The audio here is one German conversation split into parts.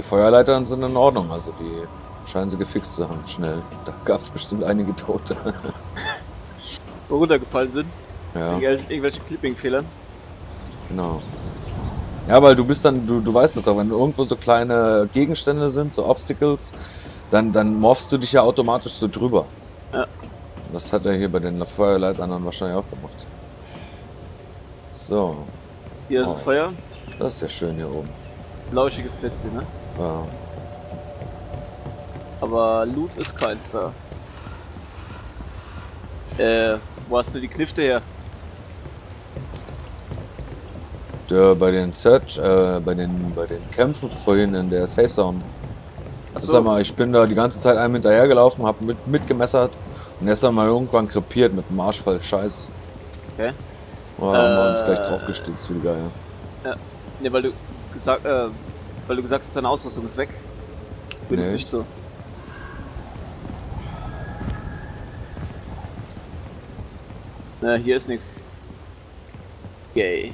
die Feuerleitern sind in Ordnung, also die scheinen sie gefixt zu haben, schnell. Da gab es bestimmt einige Tote. Wo runtergefallen sind. ja, Irgendwelche, Clipping-Fehlern. genau. Ja, weil du bist dann, du, du weißt es doch, wenn irgendwo so kleine Gegenstände sind, so Obstacles, dann, dann morphst du dich ja automatisch so drüber. Ja. Das hat er hier bei den Feuerleitern dann wahrscheinlich auch gemacht. So, Hier Oh. ist Feuer. das ist ja schön hier oben. Lauschiges Plätzchen, ne? Ja. Aber Loot ist keins da. Äh, wo hast du die Knifte her? Der, bei den Search, äh, bei den, bei den Kämpfen vorhin in der Safe Zone. Achso, Sag mal, ich bin da die ganze Zeit einem hinterhergelaufen, hab mit, mitgemessert und erst einmal irgendwann krepiert mit dem Arsch voll Scheiß. Okay. Da haben wir uns Äh. gleich draufgestützt, wie geil. Ne, weil du gesagt, äh, weil du gesagt hast, deine Ausrüstung ist weg. Bin Nee. ich nicht so. Na, hier ist nichts. Gay.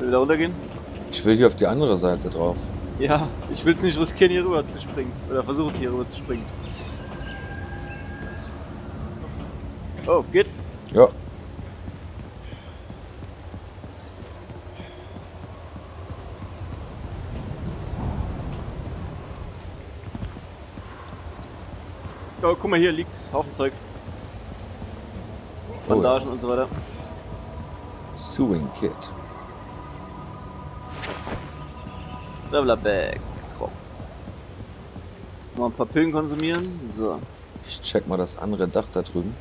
Will wieder runtergehen? Ich will hier auf die andere Seite drauf. Ja, ich will es nicht riskieren, hier rüber zu springen. Oder versuchen, hier rüber zu springen. Oh, geht? Ja. Oh, guck mal, hier liegt Haufen Zeug. Oh. Bandagen und so weiter. Sewing Kit. Traveler Bag. Top. Noch ein paar Pillen konsumieren. So. Ich check mal das andere Dach da drüben.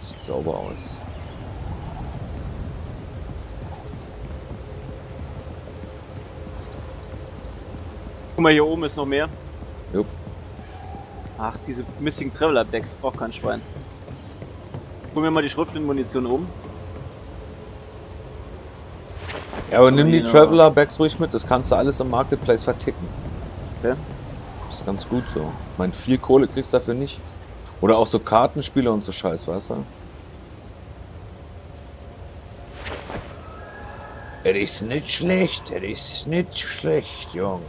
Sieht sauber aus. Guck mal, hier oben ist noch mehr. Jupp. Ach, diese Missing Traveler Bags braucht kein Schwein. Guck mir mal die Schriftenmunition um. Ja, aber nimm die. Traveler Bags ruhig mit, das kannst du alles im Marketplace verticken. Okay. Das ist ganz gut so. Ich meine, viel Kohle kriegst du dafür nicht. Oder auch so Kartenspiele und so Scheiß, weißt du? Es ist nicht schlecht, es ist nicht schlecht, Jung.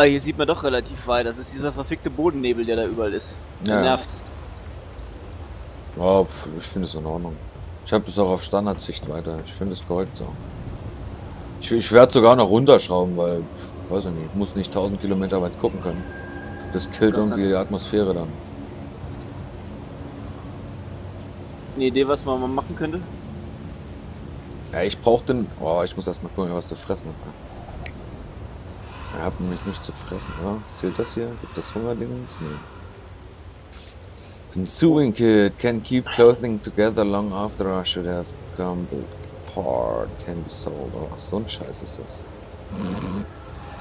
Ah, hier sieht man doch relativ weit. Das ist dieser verfickte Bodennebel, der da überall ist. Der Ja. nervt. Pf, ich finde es in Ordnung. Ich habe das auch auf Standardsichtweite. Ich finde es korrekt so. Ich, ich werde sogar noch runterschrauben, weil, weiß ich nicht, ich muss nicht 1000 Kilometer weit gucken können. Das killt Das irgendwie hat- die Atmosphäre dann. Eine Idee, was man mal machen könnte? Ja, ich brauche den. Oh, ich muss erst mal gucken, was zu fressen habe. Er hat nämlich nichts zu fressen, oder? Zählt das hier? Gibt das Hungerdingens? Nee. The sewing kit can keep clothing together long after I should have come apart. Can be sold. Oh, so ein Scheiß ist das.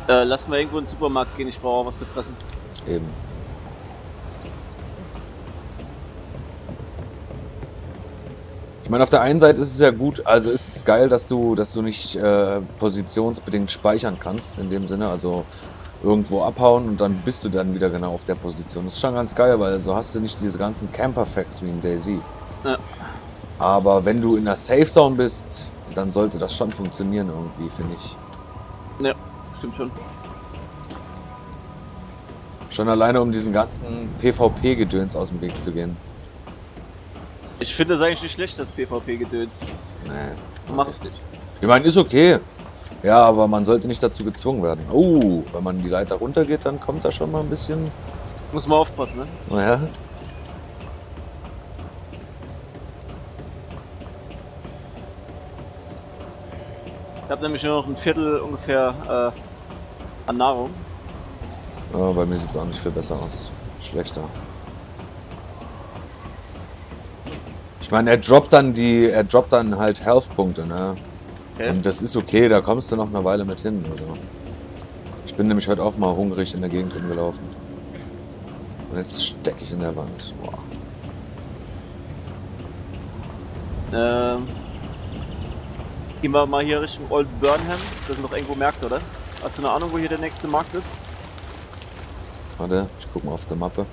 Äh, lass mal irgendwo in den Supermarkt gehen. Ich brauche auch was zu fressen. Eben. Ich meine, auf der einen Seite ist es ja gut, also ist es geil, dass du, dass du nicht äh, positionsbedingt speichern kannst, in dem Sinne, also irgendwo abhauen und dann bist du dann wieder genau auf der Position. Das ist schon ganz geil, weil so hast du nicht diese ganzen Camper-Facts wie in Daisy. Ja. Aber wenn du in der Safe Zone bist, dann sollte das schon funktionieren irgendwie, finde ich. Ja, stimmt schon. Schon alleine, um diesen ganzen PvP-Gedöns aus dem Weg zu gehen. Ich finde es eigentlich nicht schlecht, das PvP-Gedöns. Nee. Mach Ich meine, ist okay. Ja, aber man sollte nicht dazu gezwungen werden. Oh, wenn man die Leiter runtergeht, dann kommt da schon mal ein bisschen. Muss man aufpassen, ne? Naja. Ich habe nämlich nur noch ein Viertel ungefähr äh, an Nahrung. Ja, bei mir sieht es auch nicht viel besser aus. Schlechter. Ich meine, er droppt dann die, er droppt dann halt Health-Punkte, ne? Okay. Und das ist okay, da kommst du noch eine Weile mit hin. Also. Ich bin nämlich heute auch mal hungrig in der Gegend rumgelaufen. Und jetzt stecke ich in der Wand. Boah. Ähm, Gehen wir mal hier Richtung Old Burnham. Da sind noch irgendwo Märkte, oder? Hast du eine Ahnung, wo hier der nächste Markt ist? Warte, ich guck mal auf der Mappe.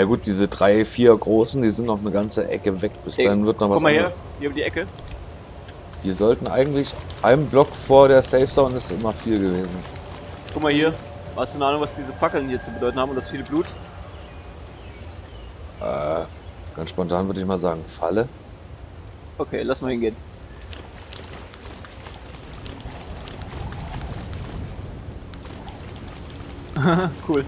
Ja gut, diese drei, vier großen, die sind noch eine ganze Ecke weg. Bis Ey, dahin wird noch was Guck mal her, anderes. hier um die Ecke. Die sollten eigentlich, ein Block vor der Safe Zone ist immer viel gewesen. Guck mal hier. Hast du eine Ahnung, was diese Fackeln hier zu bedeuten haben und das viele Blut? Äh, ganz spontan würde ich mal sagen, Falle. Okay, lass mal hingehen. cool.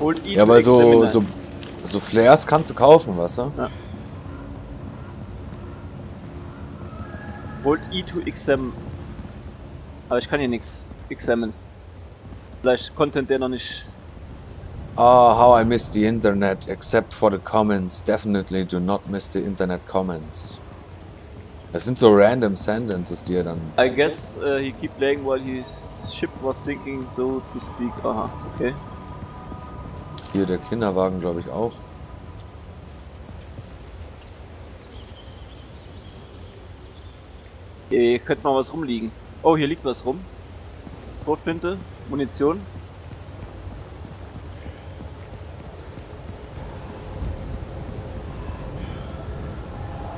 Old E Ja, weil so, so, so Flares kannst du kaufen, weißt du? Hold E to examine. Aber ich kann hier nichts examine. Vielleicht Content, der noch nicht. Ah, how I miss the internet, except for the comments. Definitely do not miss the internet comments. Das sind so random sentences, die er dann. I guess uh, he keep playing while his ship was sinking, so to speak. Aha, okay. Hier der Kinderwagen, glaube ich, auch. Hier könnte mal was rumliegen. Oh, hier liegt was rum. Schrotflinte, Munition.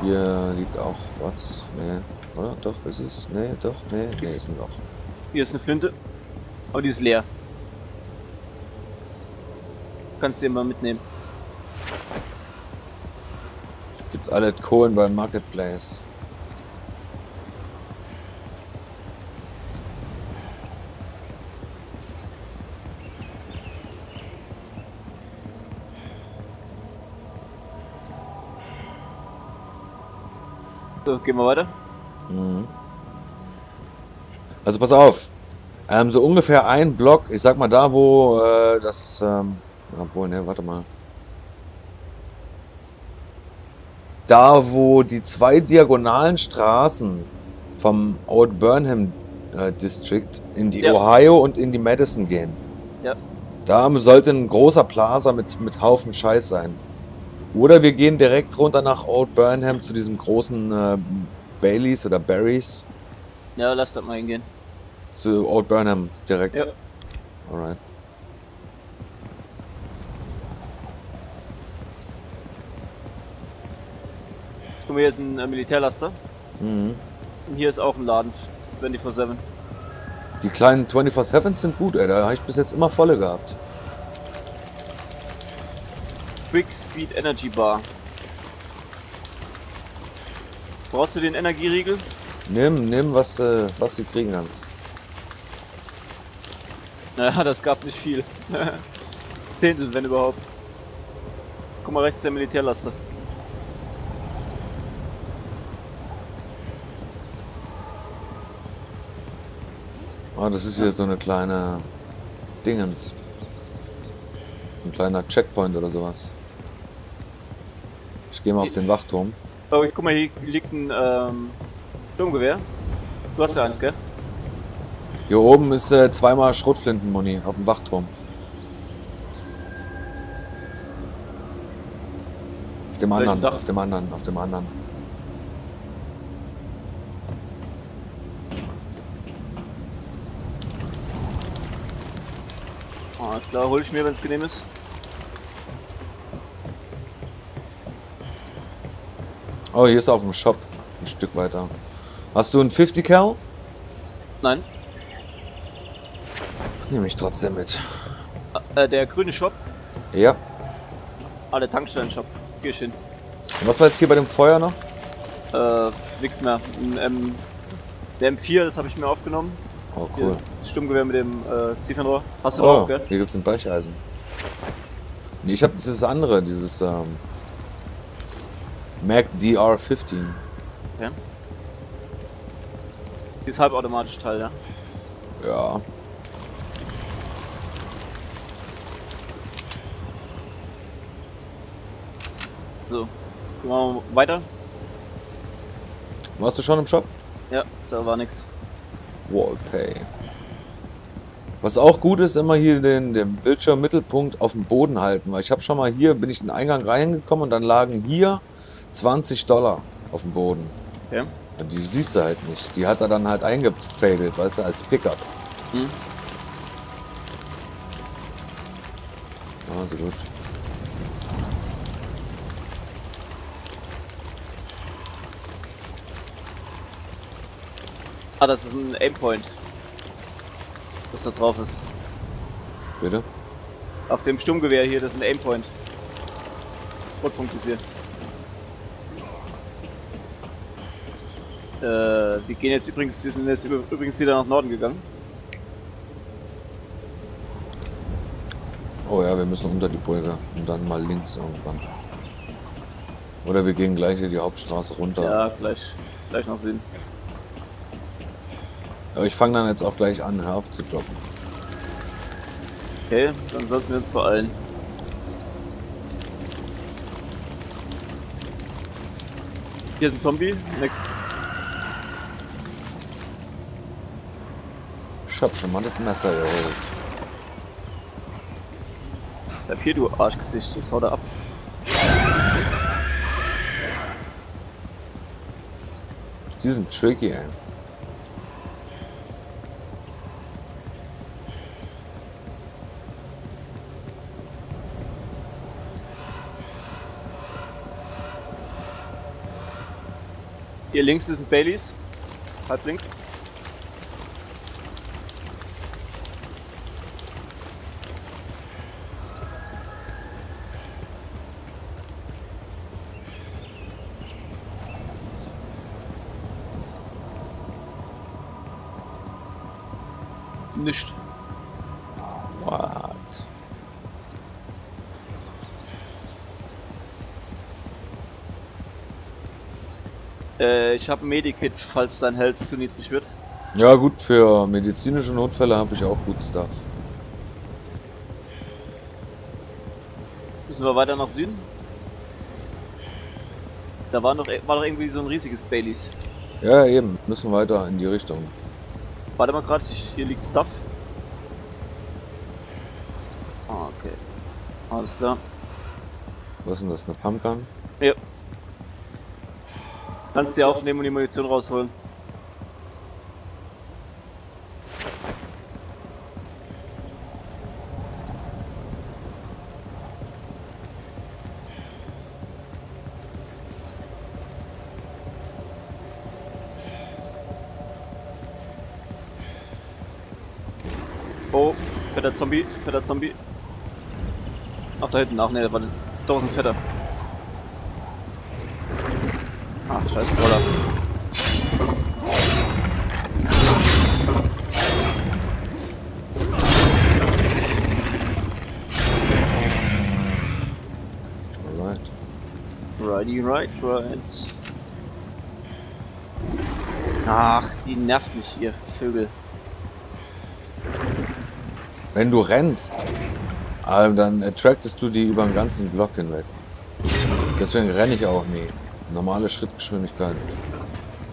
Hier liegt auch was. Nee. Oder? Doch, ist es? Nee, doch, nee, nee, ist ein Loch. Hier ist eine Flinte. Aber die ist leer. Kannst du dir mal mitnehmen. Gibt alle Kohlen beim Marketplace. So, gehen wir weiter. Mhm. Also pass auf. Ähm, so ungefähr ein Block, ich sag mal da, wo äh, das, ähm, obwohl, ne, warte mal. Da, wo die zwei diagonalen Straßen vom Old Burnham äh, District in die Ja. Ohio und in die Madison gehen. Ja. Da sollte ein großer Plaza mit, mit Haufen Scheiß sein. Oder wir gehen direkt runter nach Old Burnham zu diesem großen äh, Baileys oder Barrys. Ja, lass das mal hingehen. Zu Old Burnham direkt. Ja. Alright. Guck mal, hier ist ein äh, Militärlaster. Mhm. Und hier ist auch ein Laden. 24-7. Die kleinen 24-7s sind gut, ey. Da habe ich bis jetzt immer volle gehabt. Quick Speed Energy Bar. Brauchst du den Energieriegel? Nimm, nimm, was, äh, was du kriegen kannst. Naja, das gab nicht viel. Zehntel, wenn überhaupt. Guck mal, rechts ist der Militärlaster. Ah, das ist hier so eine kleine Dingens. Ein kleiner Checkpoint oder sowas. Ich gehe mal auf den Wachturm. Oh, guck mal, hier liegt ein ähm, Sturmgewehr. Du hast ja eins, gell? Hier oben ist äh, zweimal Schrotflintenmuni auf dem Wachturm. Auf dem anderen, auf dem anderen, auf dem anderen. Alles klar, hol ich mir, wenn es genehm ist. Oh, hier ist auch ein Shop. Ein Stück weiter. Hast du einen 50 Cal? Nein. Nehme ich trotzdem mit. Äh, der grüne Shop. Ja. Ah, der Tankstellen-Shop. Geh ich hin. Und was war jetzt hier bei dem Feuer noch? Äh, nix mehr. Ein, ähm, der M4, das habe ich mir aufgenommen. Oh, Hier, cool. das Sturmgewehr mit dem äh, Ziefernrohr. Hast du Oh, drauf, gell? hier gibt's ein Brecheisen. Nee, ich habe dieses andere, dieses ähm, Mac DR15. Dieses halbautomatische Teil, ja. Ja. So. Gehen wir mal weiter. Warst du schon im Shop? Ja, da war nix. Wallpay. Was auch gut ist, immer hier den, den Bildschirmmittelpunkt auf dem Boden halten, weil ich habe schon mal hier, bin ich in den Eingang reingekommen und dann lagen hier 20 Dollar auf dem Boden. Okay. Und die siehst du halt nicht. Die hat er dann halt eingefadet, weißt du, als Pickup. Hm. Also gut. Ah, das ist ein Aimpoint. Was da drauf ist. Bitte? Auf dem Sturmgewehr hier, das ist ein Aimpoint. Rotpunkt ist hier. Äh, wir gehen jetzt übrigens, wir sind jetzt übrigens wieder nach Norden gegangen. Oh ja, wir müssen unter die Brücke und dann mal links irgendwann. Oder wir gehen gleich hier die Hauptstraße runter. Ja, gleich, gleich nach Süden. Aber ich fange dann jetzt auch gleich an, hör auf zu joggen. Okay, dann sollten wir uns beeilen. Hier ist ein Zombie. Next. Ich hab schon mal das Messer geholt. Bleib hier, du Arschgesicht. Das haut er ab. Die sind tricky, ey. Hier links ist ein Baileys. Halb links. Nicht. Äh, ich habe ein Medikit, falls dein Health zu niedrig wird. Ja gut, für medizinische Notfälle habe ich auch gut Stuff. Müssen wir weiter nach Süden? Da war noch, war doch irgendwie so ein riesiges Baileys. Ja eben, müssen weiter in die Richtung. Warte mal gerade, hier liegt Stuff. Ah, okay. Alles klar. Was ist denn das, eine Pumpgun? Kannst du aufnehmen und die Munition rausholen. Oh, fetter Zombie, fetter Zombie. Ach, da hinten, ach ne, warte. Doch, ist ein fetter. Ach, scheiß Roller. Alright. Righty, right, right. Ach, die nervt mich, ihr Vögel. Wenn du rennst, äh, dann attractest du die über den ganzen Block hinweg. Deswegen renne ich auch nie. Normale Schrittgeschwindigkeit.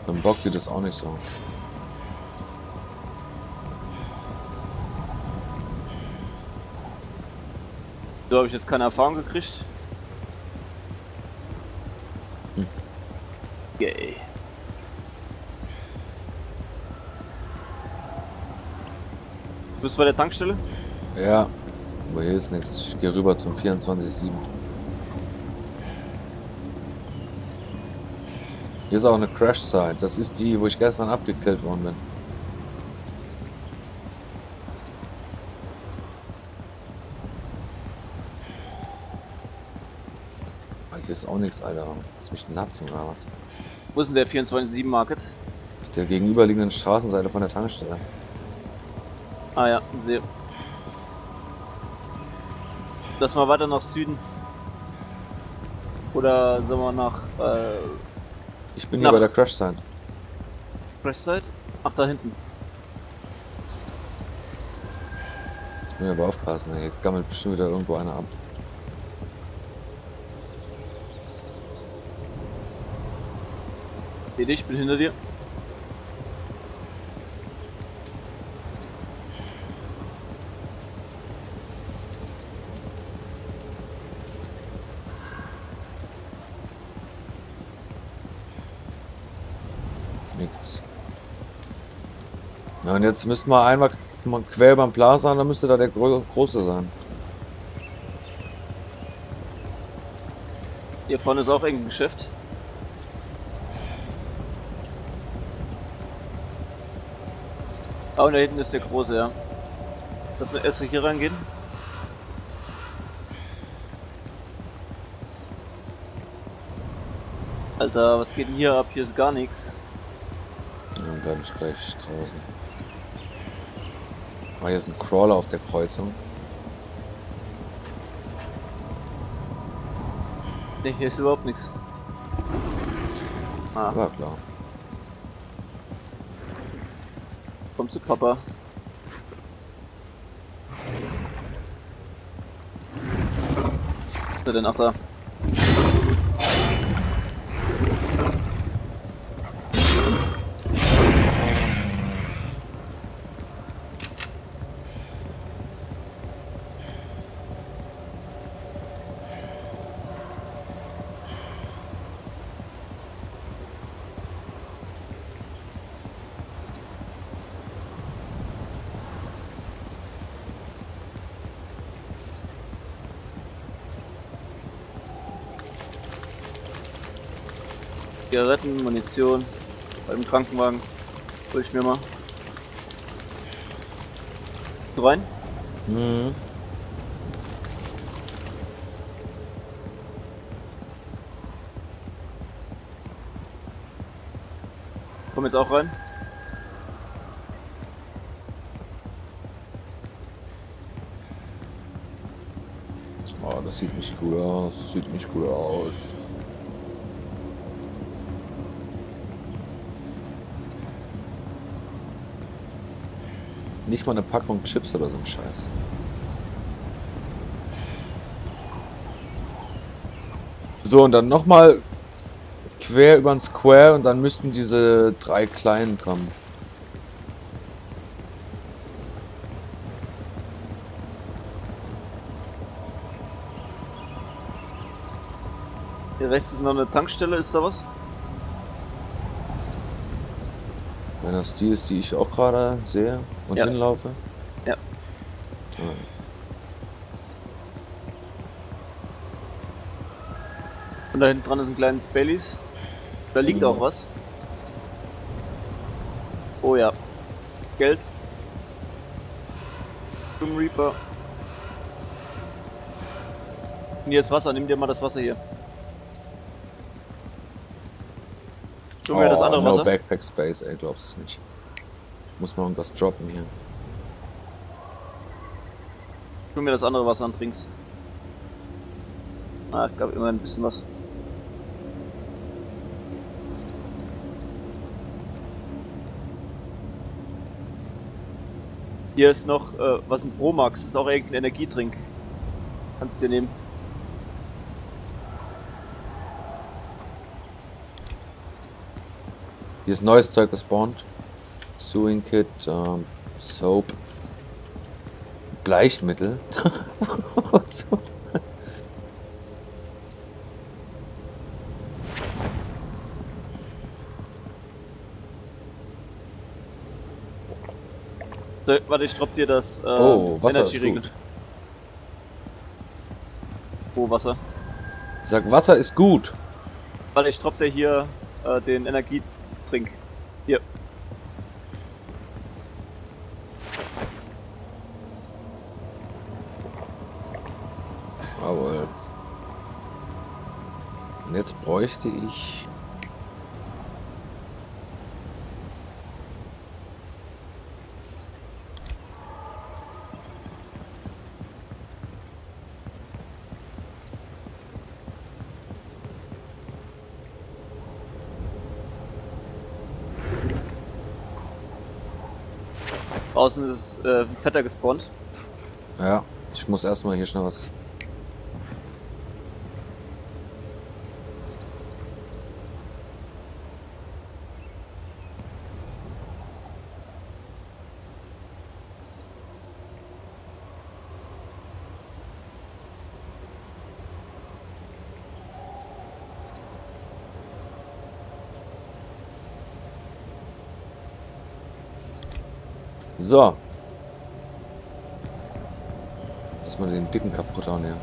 Dann bockt die das auch nicht so. So habe ich jetzt keine Erfahrung gekriegt. Hm. Yay. Du bist bei der Tankstelle? Ja, aber hier ist nichts. Ich gehe rüber zum 24-7. Hier ist auch eine Crash-Site. Das ist die, wo ich gestern abgekillt worden bin. Aber Hier ist auch nichts, Alter. Lass mich natzen, oder was? Wo ist denn der 24-7 Market? Auf der gegenüberliegenden Straßenseite von der Tankstelle. Ah ja, sehe. Lass mal weiter nach Süden. Oder sollen wir nach äh, Ich bin Na. hier bei der Crash-Site. Crashside? Ach, da hinten. Jetzt muss ich aber aufpassen. Hier gammelt bestimmt wieder irgendwo einer ab. Ich bin hinter dir. Nichts. Ja, und jetzt müssten wir einmal mal quer beim Plaza und dann müsste da der Gro große sein. Hier vorne ist auch irgendein Geschäft. Ah, und da hinten ist der große, ja. Lass wir erst hier reingehen. Alter, was geht denn hier ab? Hier ist gar nichts. Bleibe ich gleich draußen. Ah, hier ist ein Crawler auf der Kreuzung. Ne, hier ist überhaupt nichts. Ah, War klar. komm zu Papa. Was ist er denn? Ach da. Zigaretten, Munition beim Krankenwagen. Hol ich mir mal. Du rein? Mhm. Komm jetzt auch rein. Oh, das sieht nicht gut aus. Sieht nicht gut aus. Nicht mal eine Packung Chips oder so ein Scheiß. So, und dann nochmal quer über den Square und dann müssten diese drei kleinen kommen. Hier rechts ist noch eine Tankstelle, ist da was? Wenn das die ist, die ich auch gerade sehe und Ja. hinlaufe. Ja. Ja. Und da hinten dran ist ein kleines Baileys. Da liegt Mhm. auch was. Oh ja. Geld. Doom Reaper. Und hier ist Wasser, nimm dir mal das Wasser hier. Tu mir das Oh, andere no Wasser. Backpack Space, ey, glaubst es nicht. Muss mal irgendwas droppen hier. Tu mir das andere Wasser und trinkst. Ah, ich gab immer ein bisschen was. Hier ist noch äh, was ein Promax, das ist auch irgendein Energietrink. Kannst du dir nehmen. Hier ist neues Zeug gespawnt. Sewing Kit, ähm, Soap. Bleichmittel. Wozu? So, warte, ich drop dir das äh, oh, Wasser ist gut. Wo Wasser? Ich sag, Wasser ist gut. Warte, ich drop dir hier äh, den Energietrink. Hier. Jawohl. Und jetzt bräuchte ich... Außen ist äh, ein Fetter gespawnt. Ja, ich muss erstmal hier schnell was... So. Lass mal den dicken kaputt hauen hier.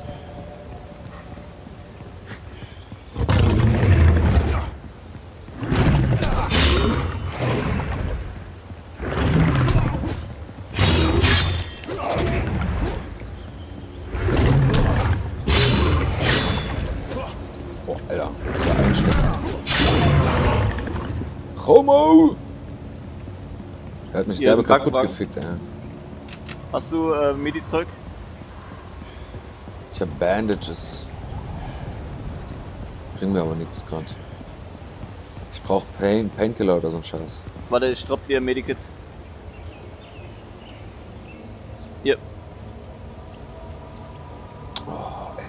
Mich derbe kaputt Krankenwagen. gefickt, ey. Hast du äh, Medi-Zeug? Ich hab Bandages. Bringen mir aber nichts gerade. Ich brauch Pain, Painkiller oder so ein Scheiß. Warte, ich dropp dir Medikit. Hier. Oh, ey.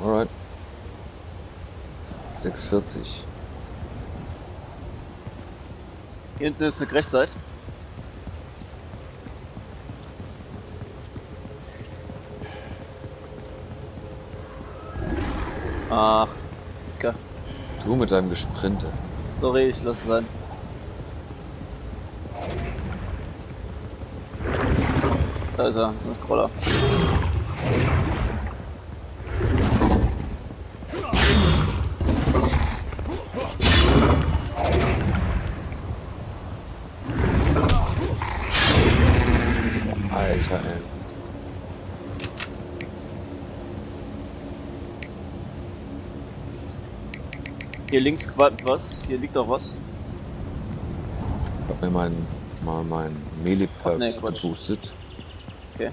Alright. 640. Hier hinten ist eine Crashsite. Ach, Dicker. Du mit deinem Gesprinte. Sorry, ich lass es sein. Da ist er, ein Crawler. Alter, ey. Hier links wa- was? Hier liegt doch was. Ich hab mir mein, mal mein melee Ach, nee, geboostet. Okay.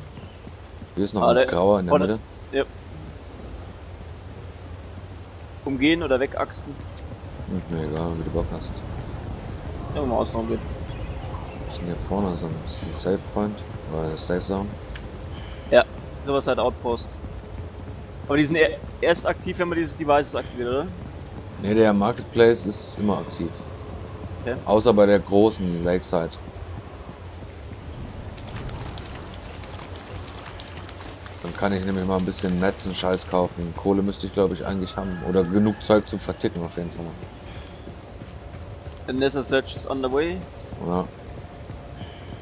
Hier ist noch Ah, ein grauer in der. Mitte. Ja. Umgehen oder wegachsen? Hm, mir egal, wie du Bock hast. Ja, mal. Was ist denn hier vorne? So ein ist das ein Safe Point? Oder Safe Zone? Ja, sowas halt Outpost. Aber die sind er- erst aktiv, wenn man dieses Device aktiviert, oder? Ne, der Marketplace ist immer aktiv. Okay. Außer bei der großen Lakeside. Dann kann ich nämlich mal ein bisschen Netz und Scheiß kaufen. Kohle müsste ich glaube ich eigentlich haben. Oder genug Zeug zum Verticken auf jeden Fall. The Necessary Search is on the way. Ja.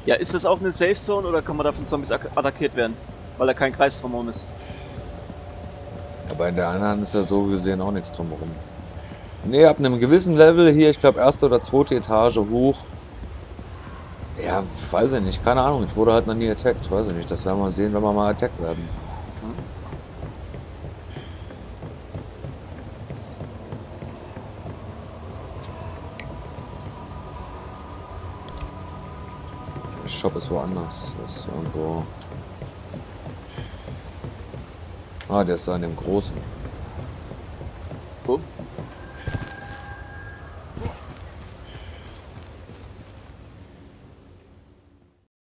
Ja, ist das auch eine Safe Zone oder kann man da von Zombies attackiert werden? Weil da kein Kreis drumherum ist. Aber in der anderen ist ja so gesehen auch nichts drumherum. Ne, ab einem gewissen Level hier, ich glaube erste oder zweite Etage hoch. Ja, weiß ich nicht, keine Ahnung. Ich wurde halt noch nie attacked, weiß ich nicht. Das werden wir sehen, wenn wir mal attacked werden. Der Shop ist woanders. Das ist irgendwo. Ah, der ist da in dem großen.